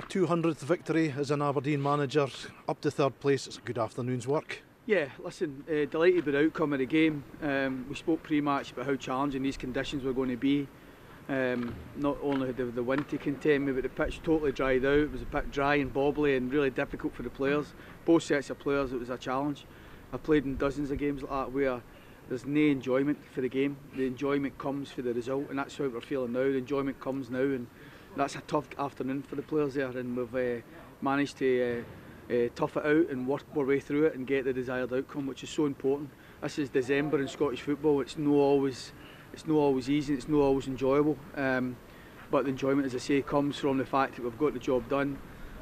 your 200th victory as an Aberdeen manager, up to third place. It's a good afternoon's work. Yeah, listen, uh, delighted with the outcome of the game. Um, we spoke pre-match about how challenging these conditions were going to be. Um, not only had the, the wind to contend me, but the pitch totally dried out. It was a bit dry and bobbly and really difficult for the players. Both sets of players, it was a challenge. I've played in dozens of games like that where there's no enjoyment for the game. The enjoyment comes for the result, and that's how we're feeling now. The enjoyment comes now, and that's a tough afternoon for the players there, and we've uh, managed to uh, uh, tough it out and work our way through it and get the desired outcome, which is so important. This is December in Scottish football. It's no always, it's no always easy. It's no always enjoyable. Um, but the enjoyment, as I say, comes from the fact that we've got the job done.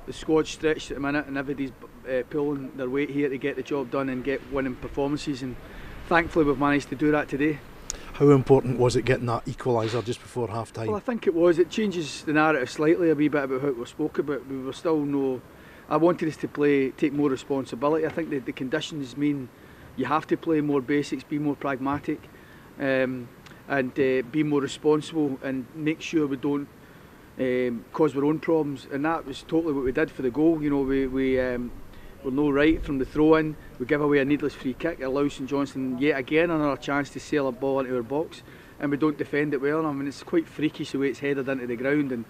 The squad's stretched at the minute, and everybody's uh, pulling their weight here to get the job done and get winning performances. And thankfully, we've managed to do that today. How important was it getting that equaliser just before half time? Well, I think it was. It changes the narrative slightly a wee bit about how it was spoke about. We were still no. I wanted us to play, take more responsibility. I think the, the conditions mean you have to play more basics, be more pragmatic. Um, and uh, be more responsible and make sure we don't um, cause our own problems. And that was totally what we did for the goal. You know, we, we um, were no right from the throw in. We give away a needless free kick. It allows St Johnstone yet again another chance to sail a ball into our box. And we don't defend it well. I mean, it's quite freakish the way it's headed into the ground and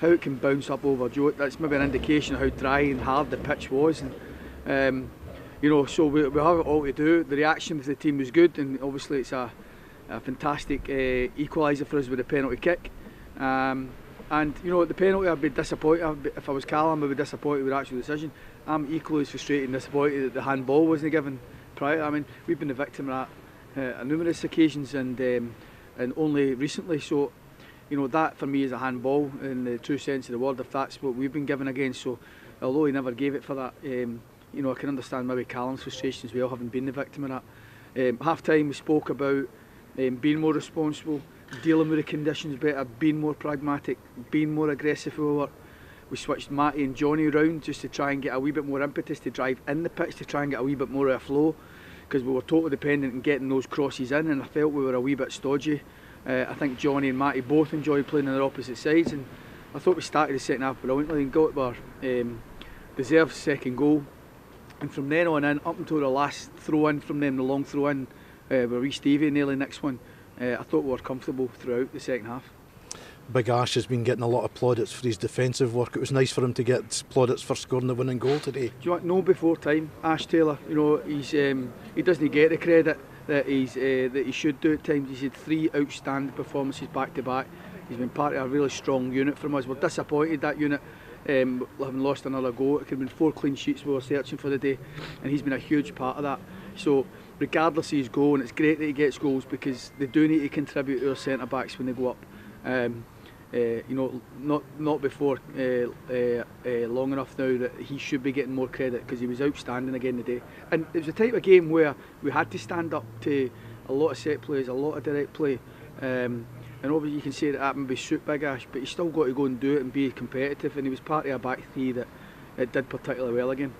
how it can bounce up over Joe. That's maybe an indication of how dry and hard the pitch was. And, um, you know, so we, we have it all to do. The reaction of the team was good, and obviously it's a a fantastic uh, equaliser for us with a penalty kick. Um, and you know, the penalty, I'd be disappointed if I was Callum. I'd be disappointed with the actual decision. I'm equally as frustrated and disappointed that the handball wasn't given prior. I mean, we've been the victim of that uh, on numerous occasions and um, and only recently. So, you know, that for me is a handball in the true sense of the word. If that's what we've been given against, so although he never gave it for that, um, you know, I can understand maybe Callum's frustrations. We all haven't been the victim of that. Um, half time we spoke about um, being more responsible, dealing with the conditions better, being more pragmatic, being more aggressive over. We switched Matty and Jonny around just to try and get a wee bit more impetus to drive in the pitch to try and get a wee bit more of a flow because we were totally dependent on getting those crosses in and I felt we were a wee bit stodgy. Uh, I think Jonny and Matty both enjoyed playing on their opposite sides and I thought we started the second half brilliantly and got our um, deserved second goal and from then on in up until the last throw in from them, the long throw in uh, with Rhys Davy nearly next one. Uh, I thought we were comfortable throughout the second half. Big Ash has been getting a lot of plaudits for his defensive work. It was nice for him to get plaudits for scoring the winning goal today. Do you want no before time? Ash Taylor, you know, he's um, he doesn't get the credit that he's uh, that he should do at times. He's had three outstanding performances back to back. He's been part of a really strong unit from us. We're disappointed that unit um, having lost another goal. It could have been four clean sheets we were searching for the day, and he's been a huge part of that. So regardless of his goal, and it's great that he gets goals because they do need to contribute to our centre backs when they go up. Um, uh, you know, not not before uh, uh, uh, long enough now that he should be getting more credit because he was outstanding again today. And it was a type of game where we had to stand up to a lot of set plays, a lot of direct play. Um, and obviously you can say that that maybe suit Big Ash, but he's still got to go and do it and be competitive. And he was part of a back three that it did particularly well again.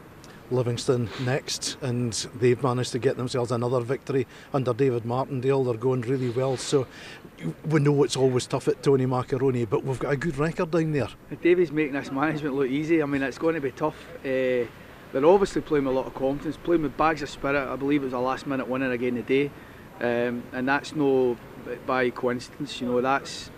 Livingston next, and they've managed to get themselves another victory under David Martindale. They're going really well. So we know it's always tough at Tony Macaroni, but we've got a good record down there. David's making this management look easy. I mean, it's going to be tough. Uh, they're obviously playing with a lot of confidence, playing with bags of spirit. I believe it was a last minute winner again today, um, and that's no by coincidence. You know, that's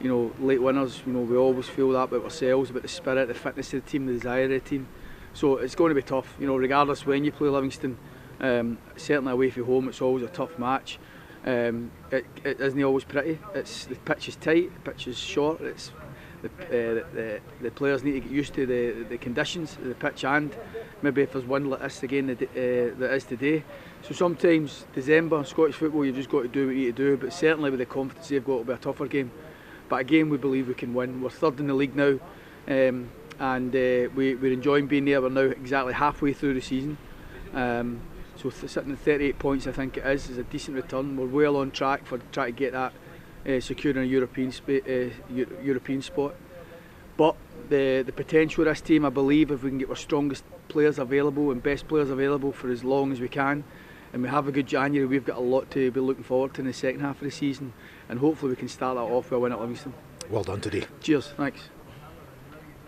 you know late winners. You know, we always feel that about ourselves, about the spirit, the fitness of the team, the desire of the team. So it's going to be tough, you know, regardless when you play Livingston. Um, certainly away from home, it's always a tough match. Um, it, it isn't always pretty. It's the pitch is tight, the pitch is short. It's the, uh, the, the players need to get used to the, the conditions the pitch and maybe if there's one like this again that, uh, that is today. So sometimes December in Scottish football you've just got to do what you need to do, but certainly with the confidence they've got, it'll be a tougher game. But a game we believe we can win. We're third in the league now. Um, and uh, we, we're enjoying being there. We're now exactly halfway through the season. Um, so sitting at 38 points, I think it is, is a decent return. We're well on track for trying to get that uh, securing a European uh, European spot. But the the potential of this team, I believe, if we can get our strongest players available and best players available for as long as we can, and we have a good January, we've got a lot to be looking forward to in the second half of the season, and hopefully we can start that off with a win at Livingston. Well done today. Cheers, thanks.